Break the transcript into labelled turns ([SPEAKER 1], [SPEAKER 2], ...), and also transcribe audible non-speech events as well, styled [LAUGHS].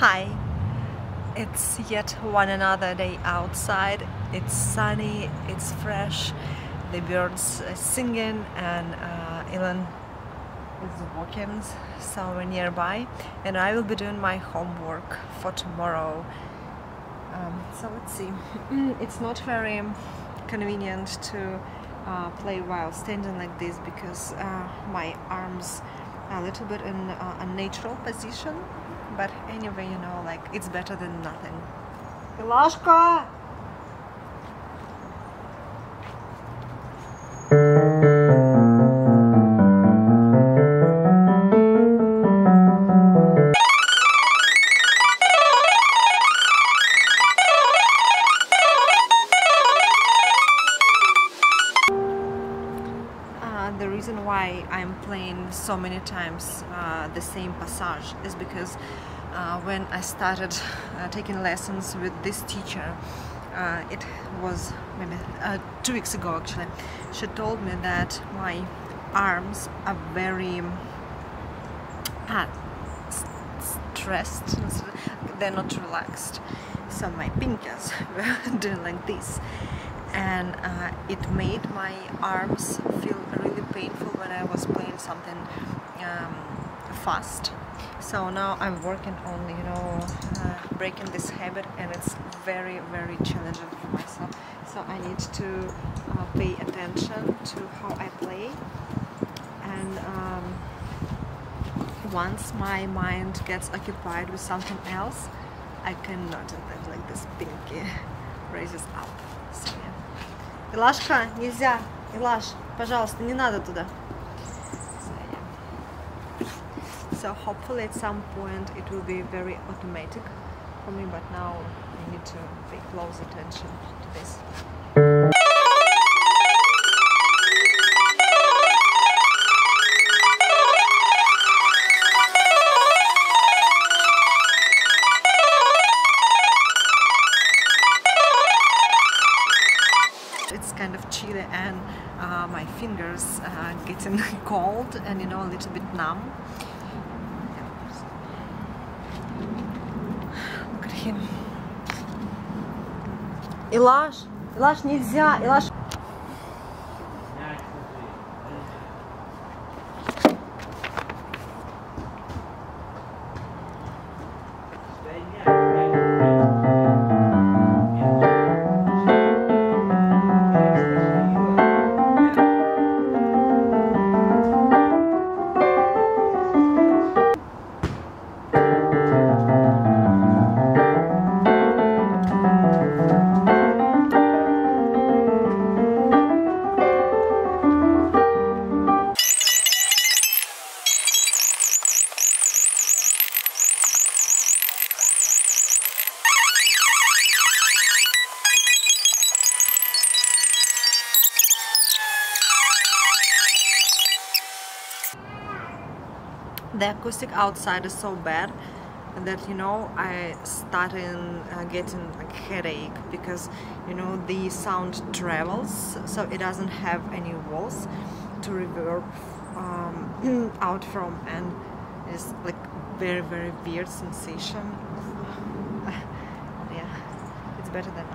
[SPEAKER 1] Hi, it's yet one another day outside. It's sunny, it's fresh, the birds are singing, and uh, Elon is walking somewhere nearby, and I will be doing my homework for tomorrow. Um, so let's see. [LAUGHS] it's not very convenient to uh, play while standing like this because uh, my arms are a little bit in uh, a natural position but anyway you know like it's better than nothing Илашка! Why I'm playing so many times uh, the same passage is because uh, when I started uh, taking lessons with this teacher, uh, it was maybe uh, two weeks ago actually, she told me that my arms are very ah, stressed, they're not relaxed. So my fingers were [LAUGHS] doing like this and uh, it made my arms feel painful when I was playing something um, fast so now I'm working on you know uh, breaking this habit and it's very very challenging for myself so I need to uh, pay attention to how I play and um, once my mind gets occupied with something else I cannot do that like this pinky [LAUGHS] raises up so yeah Илашка, нельзя. Илаш, пожалуйста, не надо туда. So, yeah. so hopefully at some point it will be very automatic for me, but now I need to pay close attention to this. kind of chilly and uh, my fingers are getting [LAUGHS] cold and you know a little bit numb look at him Илаш, Илаш, нельзя, Илаш The acoustic outside is so bad that you know I started uh, getting like headache because you know the sound travels so it doesn't have any walls to reverb um, [CLEARS THROAT] out from and it's like very very weird sensation. [SIGHS] Yeah it's better than